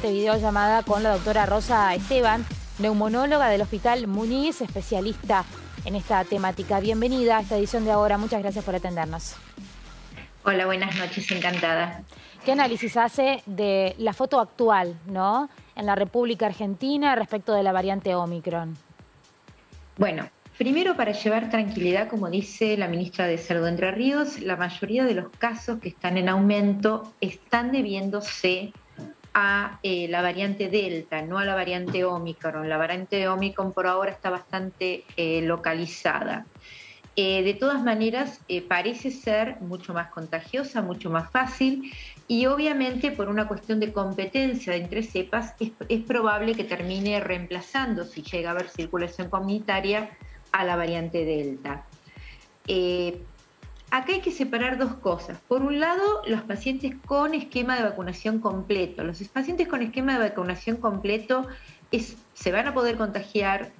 Este videollamada con la doctora Rosa Esteban, neumonóloga del Hospital Muniz, especialista en esta temática. Bienvenida a esta edición de ahora. Muchas gracias por atendernos. Hola, buenas noches, encantada. ¿Qué análisis hace de la foto actual, ¿no? En la República Argentina respecto de la variante Omicron. Bueno, primero para llevar tranquilidad, como dice la ministra de Salud Entre Ríos, la mayoría de los casos que están en aumento están debiéndose a eh, la variante Delta, no a la variante Omicron. La variante Omicron por ahora está bastante eh, localizada. Eh, de todas maneras, parece ser mucho más contagiosa, mucho más fácil y obviamente por una cuestión de competencia entre cepas es, es probable que termine reemplazando, si llega a haber circulación comunitaria, a la variante Delta. Acá hay que separar dos cosas. Por un lado, los pacientes con esquema de vacunación completo. Los pacientes con esquema de vacunación completo se van a poder contagiar,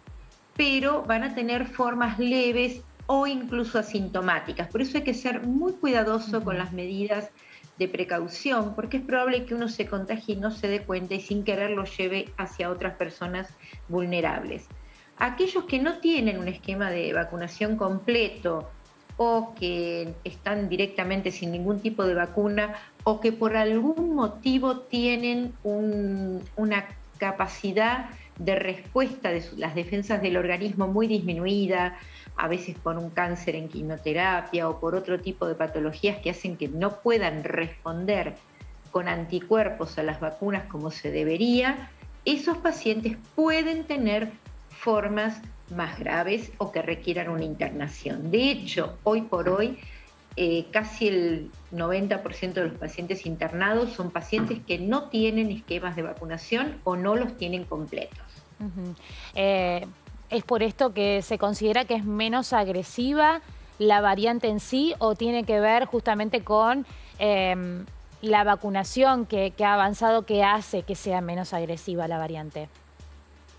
pero van a tener formas leves o incluso asintomáticas. Por eso hay que ser muy cuidadoso con las medidas de precaución, porque es probable que uno se contagie y no se dé cuenta y sin querer lo lleve hacia otras personas vulnerables. Aquellos que no tienen un esquema de vacunación completo, o que están directamente sin ningún tipo de vacuna o que por algún motivo tienen una capacidad de respuesta de las defensas del organismo muy disminuida, a veces por un cáncer en quimioterapia o por otro tipo de patologías que hacen que no puedan responder con anticuerpos a las vacunas como se debería, esos pacientes pueden tener formas más graves o que requieran una internación. De hecho, hoy por hoy, eh, casi el 90% de los pacientes internados son pacientes que no tienen esquemas de vacunación o no los tienen completos. Eh, ¿Es por esto que se considera que es menos agresiva la variante en sí o tiene que ver justamente con em, la vacunación que ha avanzado que hace que sea menos agresiva la variante?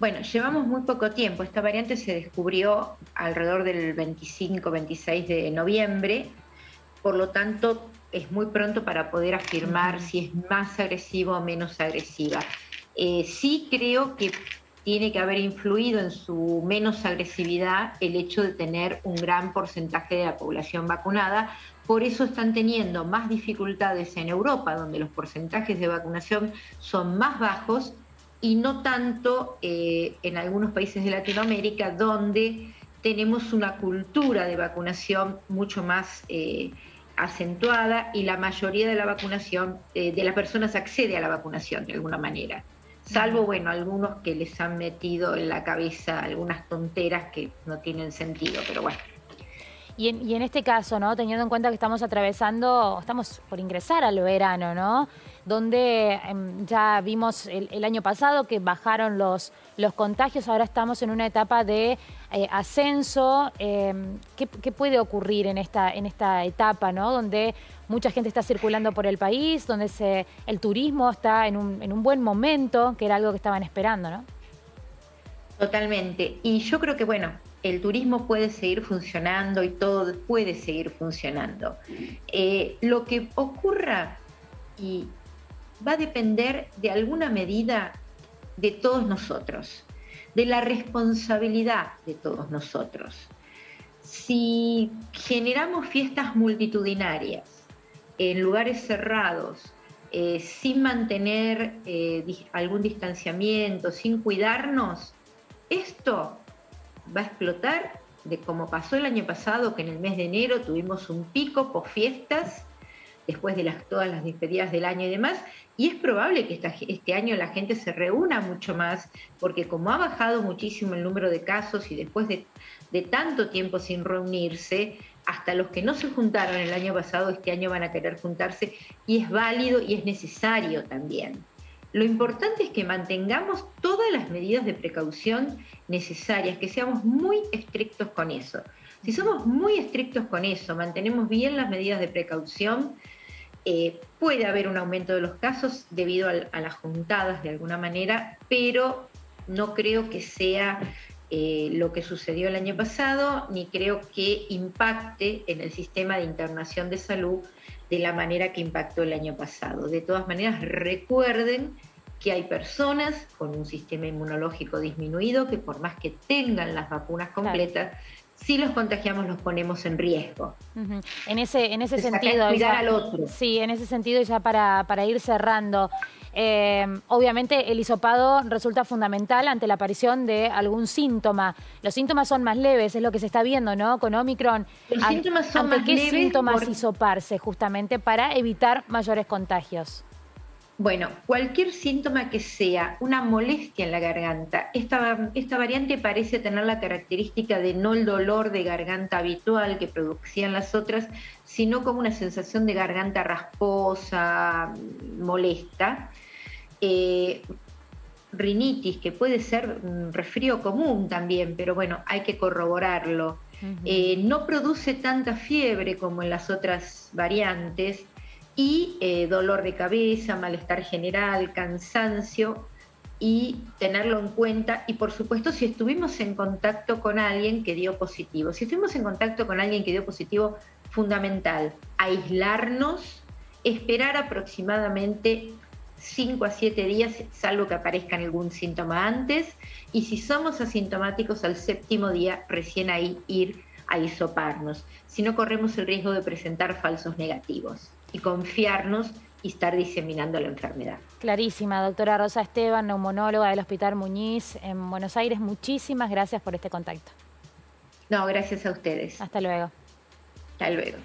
Bueno, llevamos muy poco tiempo. Esta variante se descubrió alrededor del 25-26 de noviembre, por lo tanto es muy pronto para poder afirmar si es más agresiva o menos agresiva. Eh, sí creo que tiene que haber influido en su menos agresividad el hecho de tener un gran porcentaje de la población vacunada. Por eso están teniendo más dificultades en Europa, donde los porcentajes de vacunación son más bajos y no tanto eh, en algunos países de Latinoamérica donde tenemos una cultura de vacunación mucho más eh, acentuada y la mayoría de la vacunación, eh, de las personas accede a la vacunación de alguna manera. Salvo, bueno, algunos que les han metido en la cabeza algunas tonteras que no tienen sentido, pero bueno. Y en, y en este caso, ¿no? Teniendo en cuenta que estamos atravesando, estamos por ingresar al verano, ¿no? donde em, ya vimos el, año pasado que bajaron los, contagios, ahora estamos en una etapa de eh, ascenso. Em, ¿qué, puede ocurrir en esta, en esta etapa, ¿no? donde mucha gente está circulando por el país, donde se, el turismo está en un, en un buen momento, que era algo que estaban esperando? ¿no? Totalmente. Y yo creo que, bueno, el turismo puede seguir funcionando y todo puede seguir funcionando. Eh, lo que ocurra, y va a depender de alguna medida de todos nosotros, de la responsabilidad de todos nosotros. Si generamos fiestas multitudinarias en lugares cerrados, eh, sin mantener eh, algún distanciamiento, sin cuidarnos, esto va a explotar de como pasó el año pasado, que en el mes de enero tuvimos un pico por fiestas después de las, todas las despedidas del año y demás, y es probable que este año la gente se reúna mucho más, porque como ha bajado muchísimo el número de casos y después de, de tanto tiempo sin reunirse, hasta los que no se juntaron el año pasado, este año van a querer juntarse, y es válido y es necesario también. Lo importante es que mantengamos todas las medidas de precaución necesarias, que seamos muy estrictos con eso. Si somos muy estrictos con eso, mantenemos bien las medidas de precaución, eh, puede haber un aumento de los casos debido a, las juntadas de alguna manera, pero no creo que sea eh, lo que sucedió el año pasado, ni creo que impacte en el sistema de internación de salud de la manera que impactó el año pasado. De todas maneras, recuerden que hay personas con un sistema inmunológico disminuido que por más que tengan las vacunas completas, si los contagiamos los ponemos en riesgo. En ese, en ese sentido. Cuidar al otro. Sí, en ese sentido, ya para, para ir cerrando. Eh, obviamente el hisopado resulta fundamental ante la aparición de algún síntoma. Los síntomas son más leves, es lo que se está viendo, ¿no? Con Omicron. Los síntomas son ¿Ante qué síntomas hisoparse justamente para evitar mayores contagios? Bueno, cualquier síntoma que sea una molestia en la garganta, esta, esta, variante parece tener la característica de no el dolor de garganta habitual que producían las otras, sino como una sensación de garganta rasposa, molesta. Eh, rinitis, que puede ser un resfrío común también, pero bueno, hay que corroborarlo. Eh, no produce tanta fiebre como en las otras variantes y eh, dolor de cabeza, malestar general, cansancio y tenerlo en cuenta. Y por supuesto, si estuvimos en contacto con alguien que dio positivo. Si estuvimos en contacto con alguien que dio positivo, fundamental, aislarnos, esperar aproximadamente 5 a 7 días, salvo que aparezca algún síntoma antes, y si somos asintomáticos al séptimo día, recién ahí ir a hisoparnos, si no corremos el riesgo de presentar falsos negativos y confiarnos y estar diseminando la enfermedad. Clarísima, doctora Rosa Esteban, neumonóloga del Hospital Muñiz en Buenos Aires. Muchísimas gracias por este contacto. No, gracias a ustedes. Hasta luego. Hasta luego.